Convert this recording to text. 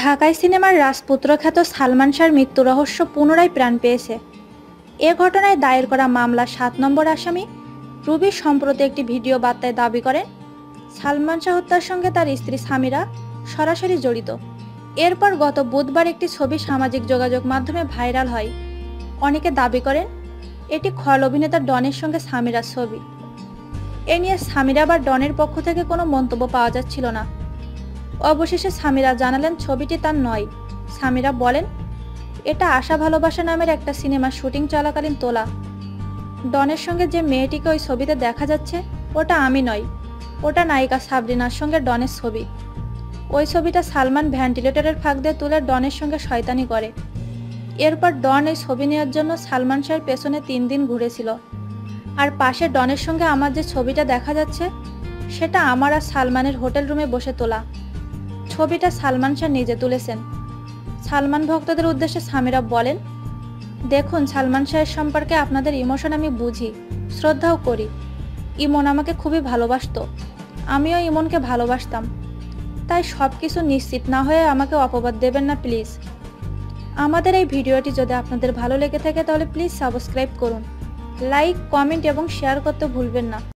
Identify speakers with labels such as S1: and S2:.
S1: ঢাকাই সিনেমার রাজপুত্র খ্যাত সালমান শাহর মৃত্যু রহস্য পুনরায় প্রাণ পেয়েছে। এ ঘটনায় দায়ের করা মামলা সাত নম্বর আসামি রুবি সম্প্রতি একটি ভিডিও বার্তায় দাবি করেন, সালমান শাহ হত্যার সঙ্গে তার স্ত্রী সামিরা সরাসরি জড়িত। এরপর গত বুধবার একটি ছবি সামাজিক যোগাযোগ মাধ্যমে ভাইরাল হয়। অনেকে দাবি করেন এটি খল অভিনেতা ডনের সঙ্গে সামিরার ছবি। এ নিয়ে সামিরা বা ডনের পক্ষ থেকে কোনো মন্তব্য পাওয়া যাচ্ছিল না। অবশেষে সামিরা জানালেন, ছবিটি তার নয়। সামিরা বলেন, এটা আশা ভালোবাসা নামের একটা সিনেমার শুটিং চলাকালীন তোলা। ডনের সঙ্গে যে মেয়েটিকে ওই ছবিতে দেখা যাচ্ছে, ওটা আমি নই। ওটা নায়িকা সাবরিনার সঙ্গে ডনের ছবি। ওই ছবিটা সালমান ভ্যান্টিলেটরের ফাঁক দিয়ে তুলে ডনের সঙ্গে শয়তানি করে। এরপর ডন এই ছবি নেওয়ার জন্য সালমান শাহের পেছনে তিন দিন ঘুরেছিল। আর পাশে ডনের সঙ্গে আমার যে ছবিটা দেখা যাচ্ছে, সেটা আমার আর সালমানের হোটেল রুমে বসে তোলা। ছবিটা সালমান শাহ নিজে তুলেছেন। সালমান ভক্তদের উদ্দেশ্যে সামিরা বলেন, দেখুন, সালমান শাহের সম্পর্কে আপনাদের ইমোশন আমি বুঝি, শ্রদ্ধাও করি। ইমন আমাকে খুবই ভালোবাসতো। আমিও ইমনকে ভালোবাসতাম। তাই সব কিছু নিশ্চিত না হয়ে আমাকে অপবাদ দেবেন না, প্লিজ। আমাদের এই ভিডিওটি যদি আপনাদের ভালো লেগে থাকে, তাহলে প্লিজ সাবস্ক্রাইব করুন। লাইক কমেন্ট এবং শেয়ার করতে ভুলবেন না।